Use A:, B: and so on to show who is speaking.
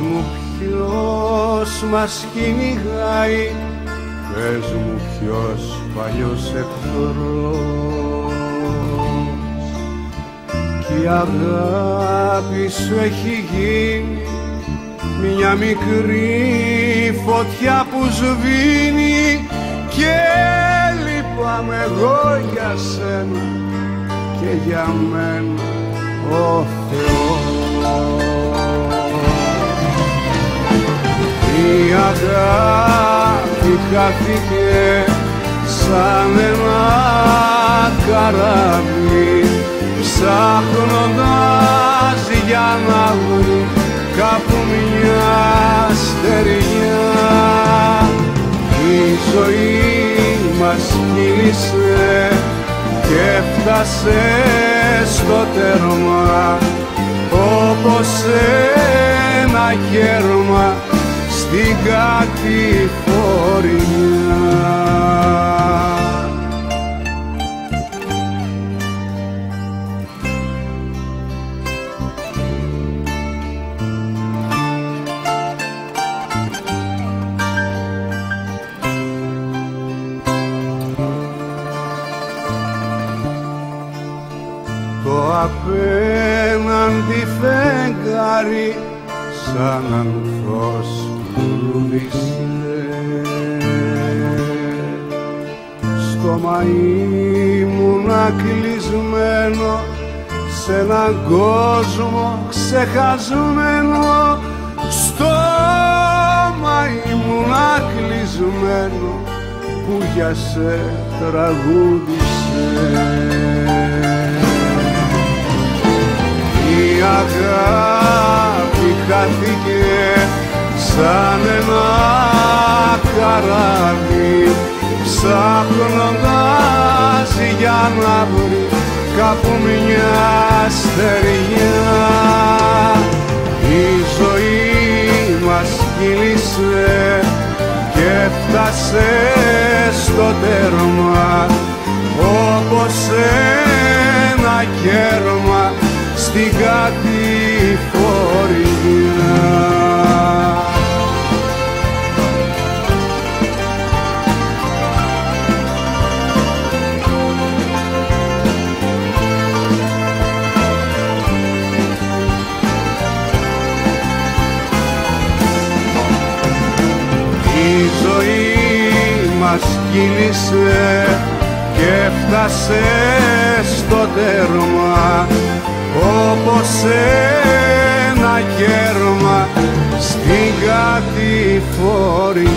A: μου ποιος μας κυνηγάει Πες μου ποιος παλιός εχθρός. Κι η αγάπη σου έχει γίνει μια μικρή φωτιά που σβήνει και λυπάμαι εγώ για σένα και για μένα ο Θεός Η αγάπη χάθηκε σαν ένα καράβι. Ψάχνοντας για να βρει κάπου μια στεριά η ζωή μας κύλησε και φτάσε στο τέρμα όπως ένα κέρμα στην κατηφοριά Το απέναντι φεγγάρι σαν ανθός λούδισε Στο μαΐ ήμουν κλεισμένο σε έναν κόσμο ξεχασμένο. Στο μαΐ ήμουν κλεισμένο που για σε τραγούδισε. Η αγάπη καράβι ψάχνοντας για να βρει κάπου μια στεριά η ζωή μας κύλησε και φτάσε στο τέρμα όπως ένα κέρμα στην κατηφοριά Η ζωή μας κύλησε και φτάσε στο τέρμα όπως ένα κέρμα στην κατηφοριά